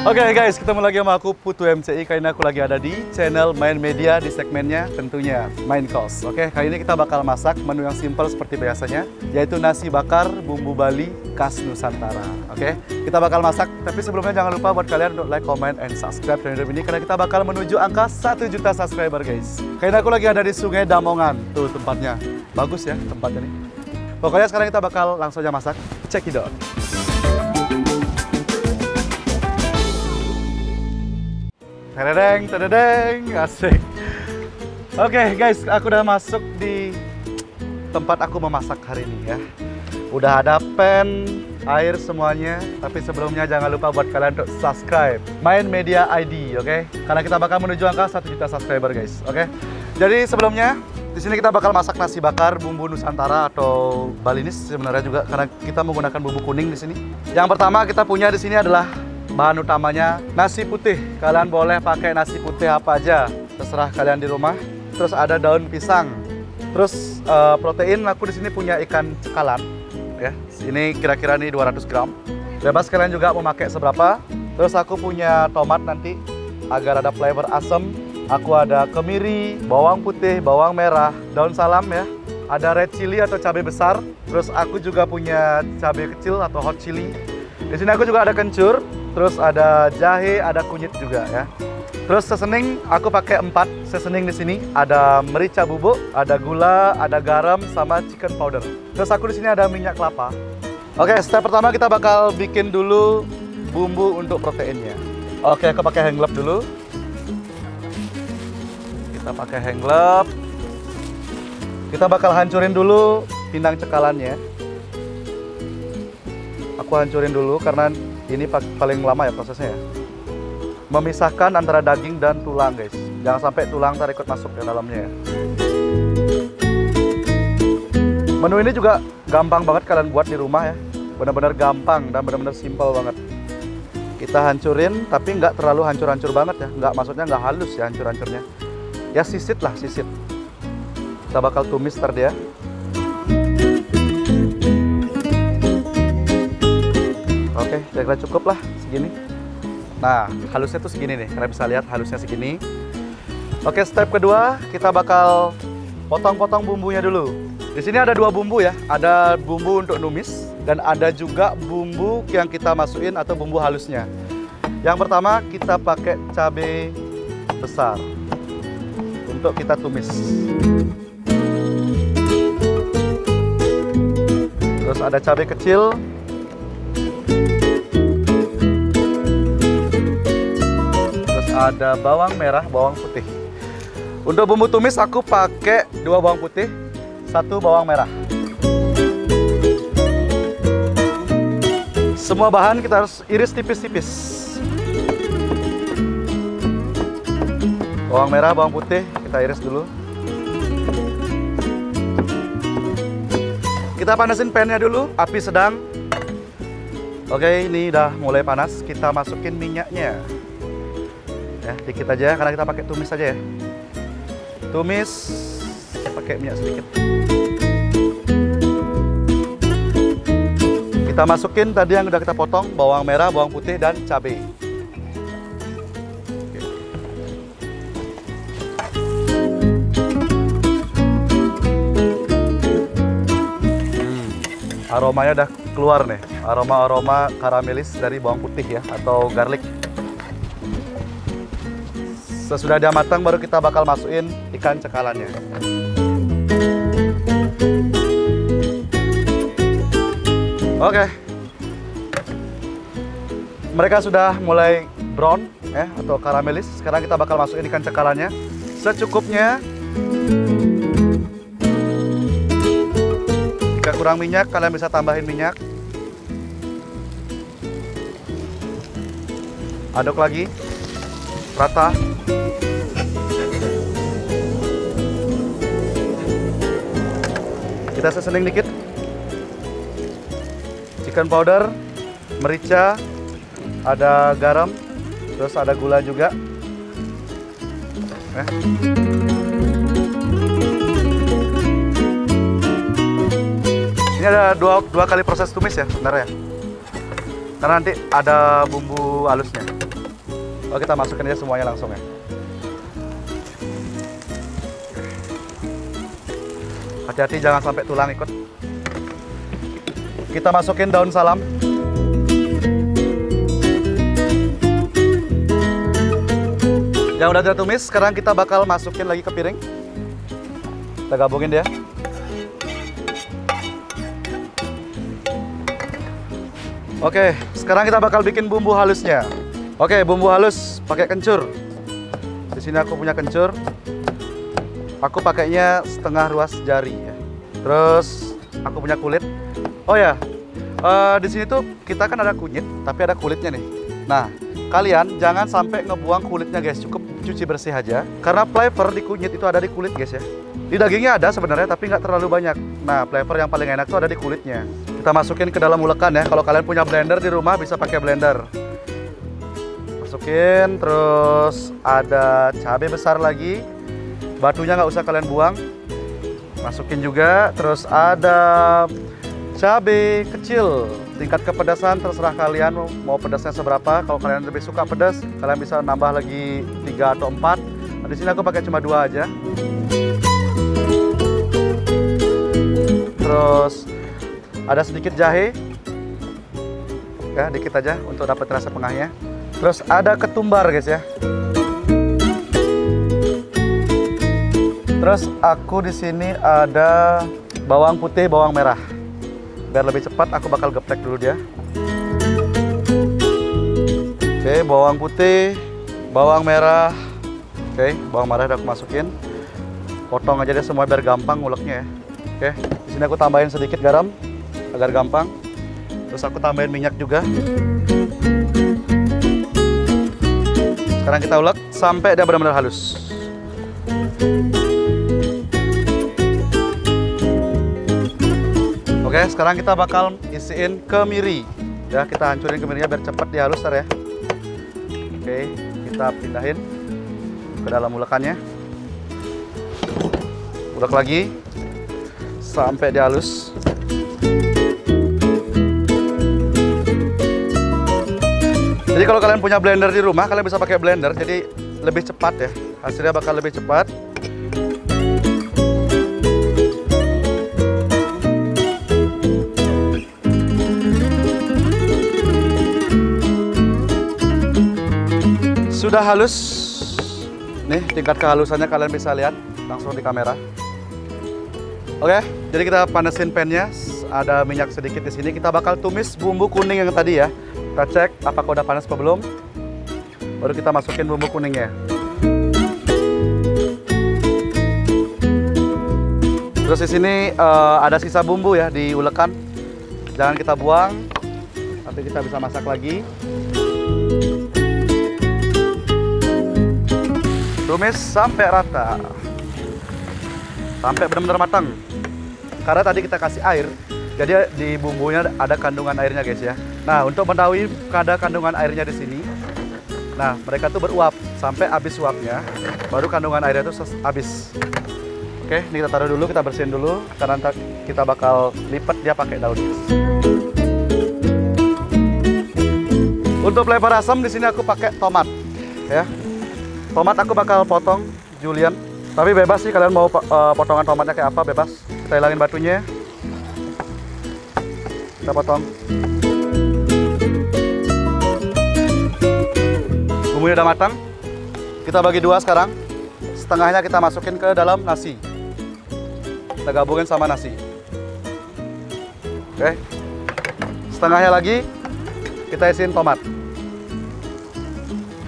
Oke guys, ketemu lagi sama aku Putu MCI Kali ini aku lagi ada di channel Main Media di segmennya tentunya Main Course Oke, kali ini kita bakal masak menu yang simple seperti biasanya Yaitu nasi bakar bumbu Bali khas Nusantara. Oke, kita bakal masak Tapi sebelumnya jangan lupa buat kalian untuk like, comment, and subscribe channel ini Karena kita bakal menuju angka 1 juta subscriber guys. Kali ini aku lagi ada di Sungai Damongan Tuh tempatnya, bagus ya tempatnya nih. Pokoknya sekarang kita bakal langsung aja masak. Check it out Tededeng, tededeng, asik. Oke guys, aku udah masuk di tempat aku memasak hari ini ya. Udah ada pen, air semuanya. Tapi sebelumnya jangan lupa buat kalian untuk subscribe Main Media ID, oke? Karena kita bakal menuju angka 1 juta subscriber guys, oke? Jadi sebelumnya di sini kita bakal masak nasi bakar bumbu Nusantara atau Balinis sebenarnya juga karena kita menggunakan bumbu kuning di sini. Yang pertama kita punya di sini adalah bahan utamanya nasi putih. Kalian boleh pakai nasi putih apa aja, terserah kalian di rumah. Terus ada daun pisang. Terus uh, protein aku di sini punya ikan cekalan ya. Ini kira-kira nih 200 gram. Bebas kalian juga mau pakai seberapa. Terus aku punya tomat nanti agar ada flavor asam. Aku ada kemiri, bawang putih, bawang merah, daun salam ya. Ada red chili atau cabai besar. Terus aku juga punya cabai kecil atau hot chili. Di sini aku juga ada kencur, terus ada jahe, ada kunyit juga ya. Terus seasoning aku pakai 4 seasoning di sini. Ada merica bubuk, ada gula, ada garam sama chicken powder. Terus aku di sini ada minyak kelapa. Oke, step pertama kita bakal bikin dulu bumbu untuk proteinnya. Oke, aku pakai hand glove dulu. Kita pakai hand glove. Kita bakal hancurin dulu pindang cekalannya. Aku hancurin dulu karena ini paling lama ya prosesnya ya. Memisahkan antara daging dan tulang guys. Jangan sampai tulang ntar ikut masuk ke dalamnya ya. Menu ini juga gampang banget kalian buat di rumah ya. Benar-benar gampang dan benar-benar simpel banget. Kita hancurin tapi nggak terlalu hancur-hancur banget ya. Nggak maksudnya nggak halus ya hancur-hancurnya. Ya sisit lah sisit. Kita bakal tumis ntar dia. Kira-kira cukup lah segini. Nah, halusnya tuh segini nih. Kalian bisa lihat halusnya segini. Oke, step kedua kita bakal potong-potong bumbunya dulu. Di sini ada dua bumbu ya. Ada bumbu untuk numis dan ada juga bumbu yang kita masukin atau bumbu halusnya. Yang pertama kita pakai cabai besar untuk kita tumis. Terus ada cabai kecil ada bawang merah, bawang putih. Untuk bumbu tumis aku pakai dua bawang putih, satu bawang merah. Semua bahan kita harus iris tipis-tipis. Bawang merah, bawang putih kita iris dulu. Kita panasin pannya dulu, api sedang. Oke, ini udah mulai panas. Kita masukin minyaknya ya dikit aja karena kita pakai tumis aja ya. Tumis pakai minyak sedikit. Kita masukin tadi yang udah kita potong bawang merah bawang putih dan cabai. Hmm, aromanya udah keluar nih. Aroma-aroma karamelis dari bawang putih ya atau garlic Sesudah dia matang baru kita bakal masukin ikan cekalannya. Oke. Mereka sudah mulai brown ya atau karamelis. Sekarang kita bakal masukin ikan cekalannya secukupnya. Jika kurang minyak, kalian bisa tambahin minyak. Aduk lagi. Rata. Kita sesening dikit. Chicken powder, merica, ada garam, terus ada gula juga. Eh. Ini ada dua, dua kali proses tumis ya sebenarnya. Karena nanti ada bumbu halusnya. Oh, kita masukin aja semuanya langsung ya. Hati-hati jangan sampai tulang ikut. Kita masukin daun salam. Yang udah tumis, sekarang kita bakal masukin lagi ke piring. Kita gabungin dia. Oke, sekarang kita bakal bikin bumbu halusnya. Oke, bumbu halus pakai kencur. Di sini aku punya kencur. Aku pakainya setengah ruas jari ya. Terus aku punya kulit. Oh ya, uh, di sini tuh kita kan ada kunyit, tapi ada kulitnya nih. Nah, kalian jangan sampai ngebuang kulitnya guys. Cukup cuci bersih aja. Karena flavor di kunyit itu ada di kulit guys ya. Di dagingnya ada sebenarnya, tapi nggak terlalu banyak. Nah, flavor yang paling enak tuh ada di kulitnya. Kita masukin ke dalam ulekan ya. Kalau kalian punya blender di rumah bisa pakai blender. Masukin, terus ada cabai besar lagi. Batunya nggak usah kalian buang. Masukin juga, terus ada cabai kecil. Tingkat kepedasan terserah kalian mau pedasnya seberapa. Kalau kalian lebih suka pedas, kalian bisa nambah lagi 3 atau 4. Nah, di sini aku pakai cuma dua aja. Terus ada sedikit jahe ya dikit aja untuk dapat rasa pengahnya terus ada ketumbar guys ya. Terus aku di sini ada bawang putih bawang merah. Biar lebih cepat aku bakal geprek dulu dia. Oke bawang putih bawang merah. Oke bawang merah udah aku masukin. Potong aja deh semua biar gampang nguleknya ya. Oke di sini aku tambahin sedikit garam agar gampang. Terus aku tambahin minyak juga. Sekarang kita ulek sampai dia benar-benar halus. Oke, sekarang kita bakal isiin kemiri. Ya, kita hancurin kemirinya biar cepat dia halus ya. Oke, kita pindahin ke dalam ulekannya. Ulek lagi sampai dia halus. Jadi kalau kalian punya blender di rumah, kalian bisa pakai blender, jadi lebih cepat ya. Hasilnya bakal lebih cepat. Sudah halus. Nih, tingkat kehalusannya kalian bisa lihat langsung di kamera. Oke, jadi kita panasin pannya. Ada minyak sedikit di sini. Kita bakal tumis bumbu kuning yang tadi ya. Kita cek apakah udah panas atau belum. Baru kita masukin bumbu kuningnya. Terus di sini uh, ada sisa bumbu ya di ulekan. Jangan kita buang. Nanti kita bisa masak lagi. Tumis sampai rata. Sampai benar-benar matang. Karena tadi kita kasih air, jadi di bumbunya ada kandungan airnya guys ya. Nah, untuk mengetahui kadar kandungan airnya di sini, nah mereka tuh beruap sampai habis uapnya, baru kandungan airnya itu habis. Oke, ini kita taruh dulu, kita bersihin dulu, karena nanti kita bakal lipat dia pakai daun. Untuk flavor asam di sini aku pakai tomat, ya. Tomat aku bakal potong julian, tapi bebas sih kalian mau uh, potongan tomatnya kayak apa, bebas. Kita hilangin batunya. Kita potong. Bumbunya udah matang. Kita bagi dua sekarang. Setengahnya kita masukin ke dalam nasi. Kita gabungin sama nasi. Oke. Setengahnya lagi kita isiin tomat.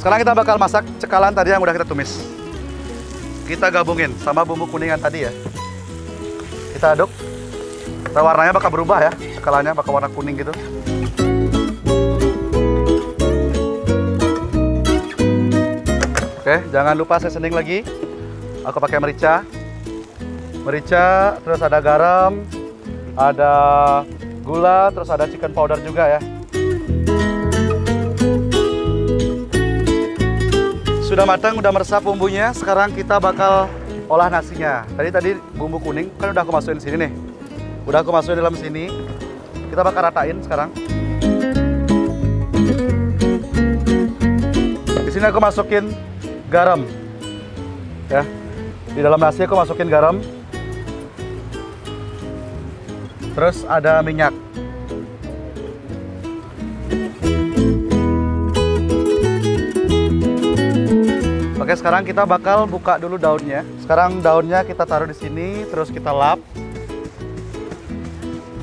Sekarang kita bakal masak cekalan tadi yang udah kita tumis. Kita gabungin sama bumbu kuningan tadi ya. Kita aduk. Nah, warnanya bakal berubah ya. Cekalannya bakal warna kuning gitu. Oke, jangan lupa seasoning lagi. Aku pakai merica. Merica, terus ada garam, ada gula, terus ada chicken powder juga ya. Sudah matang, udah meresap bumbunya. Sekarang kita bakal olah nasinya. Tadi tadi bumbu kuning kan udah aku masukin sini nih. Udah aku masukin dalam sini. Kita bakal ratain sekarang. sini aku masukin garam. Ya. Di dalam nasi aku masukin garam. Terus ada minyak. Oke, sekarang kita bakal buka dulu daunnya. Sekarang daunnya kita taruh di sini, terus kita lap.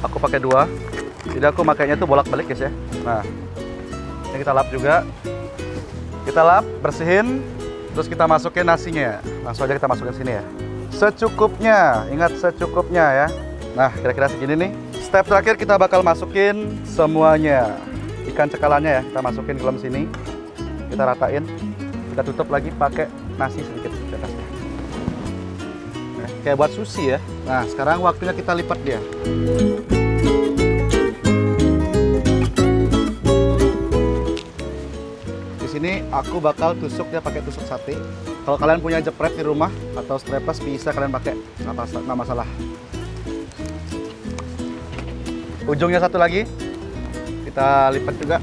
Aku pakai dua. Jadi aku makainya tuh bolak-balik guys ya. Nah, ini kita lap juga. Kita lap, bersihin, terus kita masukin nasinya. Langsung aja kita masukin sini ya. Secukupnya, ingat secukupnya ya. Nah, kira-kira segini nih. Step terakhir kita bakal masukin semuanya. Ikan cekalannya ya, kita masukin ke dalam sini. Kita ratain kita tutup lagi pakai nasi sedikit di atasnya nah, kayak buat sushi ya nah sekarang waktunya kita lipat dia sini aku bakal tusuk dia pakai tusuk sate kalau kalian punya jepret di rumah atau strapless bisa kalian pakai nggak masalah ujungnya satu lagi kita lipat juga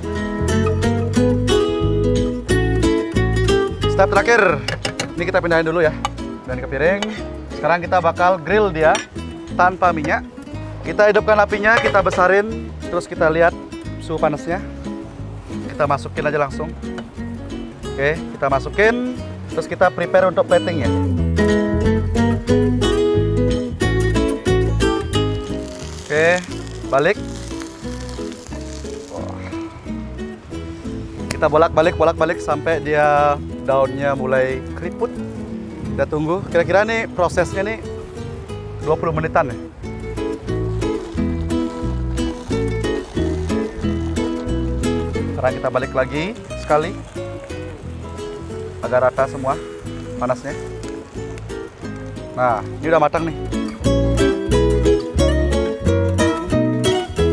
Step terakhir, ini kita pindahin dulu ya, dan ke piring. Sekarang kita bakal grill dia tanpa minyak. Kita hidupkan apinya, kita besarin, terus kita lihat suhu panasnya. Kita masukin aja langsung. Oke, kita masukin, terus kita prepare untuk platingnya. Oke, balik. Kita bolak-balik, bolak-balik sampai dia daunnya mulai keriput. Kita tunggu. Kira-kira nih prosesnya nih 20 menitan ya. Sekarang kita balik lagi sekali. Agar rata semua panasnya. Nah, ini udah matang nih.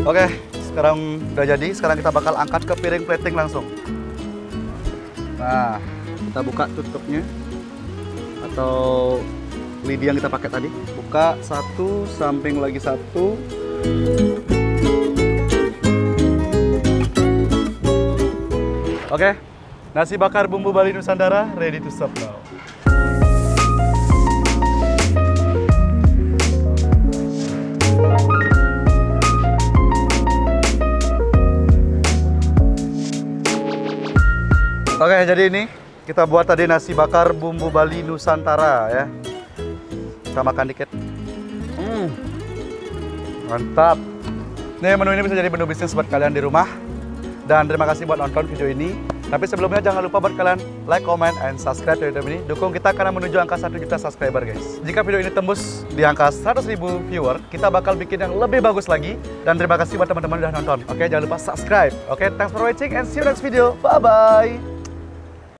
Oke, sekarang udah jadi. Sekarang kita bakal angkat ke piring plating langsung. Nah, kita buka tutupnya atau lidi yang kita pakai tadi buka satu samping lagi satu oke nasi bakar bumbu Bali Nusantara ready to serve now Oke, jadi ini kita buat tadi nasi bakar bumbu Bali Nusantara ya. Kita makan dikit. Hmm. Mantap. Nih menu ini bisa jadi menu bisnis buat kalian di rumah. Dan terima kasih buat nonton video ini. Tapi sebelumnya jangan lupa buat kalian like, comment, and subscribe video ini. Dukung kita karena menuju angka 1 juta subscriber guys. Jika video ini tembus di angka 100 ribu viewer, kita bakal bikin yang lebih bagus lagi. Dan terima kasih buat teman-teman udah nonton. Oke, jangan lupa subscribe. Oke, thanks for watching and see you next video. Bye-bye.